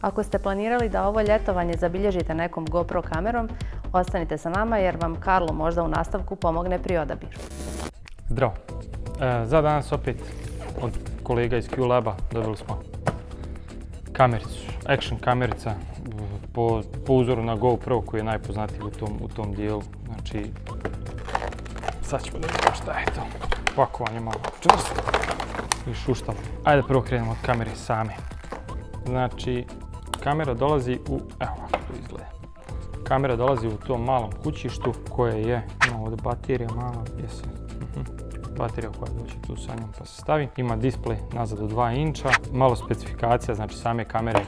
Ako ste planirali da ovo ljetovanje zabilježite nekom GoPro kamerom, ostanite sa nama jer vam Karlo možda u nastavku pomogne pri odabiru. Zdravo. E, za danas opet od kolega iz Q-Laba dobili smo kamericu, action kamerica po, uzoru na GoPro koji je najpoznatiji u tom, u tom dijelu. Znači, sad ćemo da vidimo šta je to. Pakovanje malo čvrsto i šuštavo. Ajde prvo krenemo od kamere same. Znači, kamera dolazi u, evo to izgleda. Kamera dolazi u tom malom kućištu koje je, ima ovdje baterija mala, jesi, mhm. baterija koja dođe tu sa njom pa se stavi. Ima display nazad od 2 inča, malo specifikacija, znači same kamere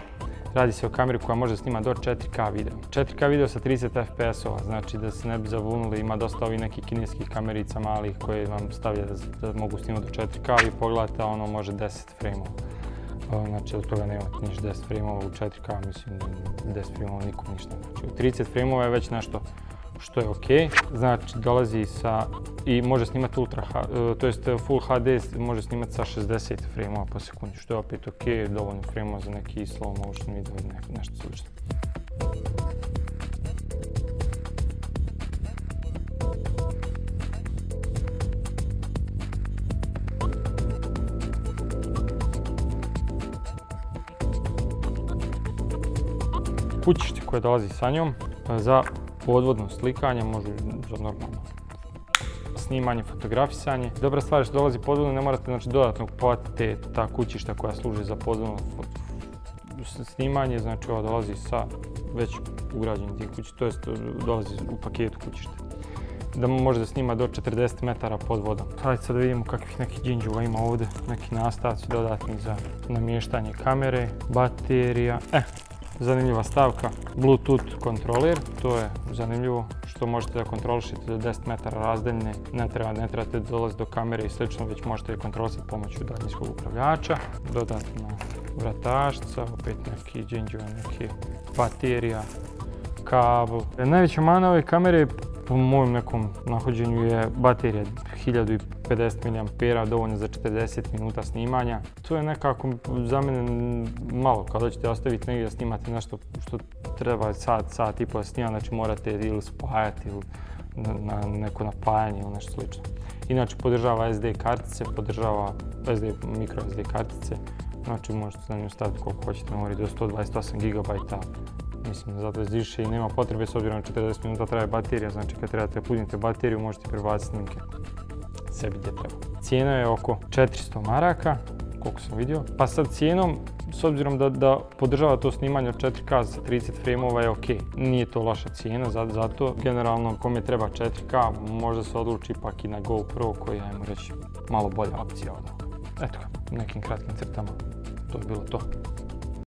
Radi se o kameri koja može snimati do 4K video. 4K video sa 30 FPS-ova, znači da se ne bi zavunuli, ima dosta ovih nekih kineskih kamerica malih koje vam stavlja da, mogu snimati do 4K i pogledajte, ono može 10 frame-ova. Znači od toga nema ništa 10 frame-ova u 4K, mislim 10 frame-ova nikom ništa. Znači u 30 frame-ova je već nešto što je ok. Znači dolazi sa i može snimati ultra, e, to jest full HD može snimati sa 60 frame po sekundi, što je opet ok, dovoljno frame za neki slow motion video nešto slično. Kućište koje dolazi sa njom za podvodno slikanje, može za normalno snimanje, fotografisanje. Dobra stvar je što dolazi podvodno, ne morate znači, dodatno kupovati te, ta kućišta koja služi za podvodno snimanje, znači ova dolazi sa već ugrađenim tih kući, to jest dolazi u paketu kućišta. Da može da snima do 40 metara pod vodom. Hajde sad vidimo kakvih nekih džinđuva ima ovdje, neki nastavci dodatni za namještanje kamere, baterija. E, zanimljiva stavka, Bluetooth kontroler, to je zanimljivo što možete da kontrolišite do 10 metara razdaljne, ne, treba, ne trebate dolaziti do kamere i slično, već možete je kontrolisati pomoću daljinskog upravljača, dodatna vratašca, opet neki džinđuva, neki baterija, kabel. Najveća mana ove kamere po mojem nekom nahođenju je baterija 1050 mAh, dovoljno za 40 minuta snimanja. To je nekako za mene malo, kada ćete ostaviti negdje da snimate nešto što treba sat, sat i pol snimati, znači morate ili spajati ili na, neko napajanje ili nešto slično. Inače podržava SD kartice, podržava SD, micro SD kartice, znači možete na nju staviti koliko hoćete memorije do 128 GB Mislim, zato više i nema potrebe s obzirom na 40 minuta traje baterija, znači kad trebate puniti bateriju možete prebaciti snimke sebi gdje treba. Cijena je oko 400 maraka, koliko sam vidio. Pa sad cijenom, s obzirom da, podržava to snimanje od 4K sa 30 frameova je ok. Nije to loša cijena, zato generalno kome treba 4K možda se odluči ipak i na GoPro koji je, reći, malo bolja opcija ovoga. Eto nekim kratkim crtama, to je bilo to.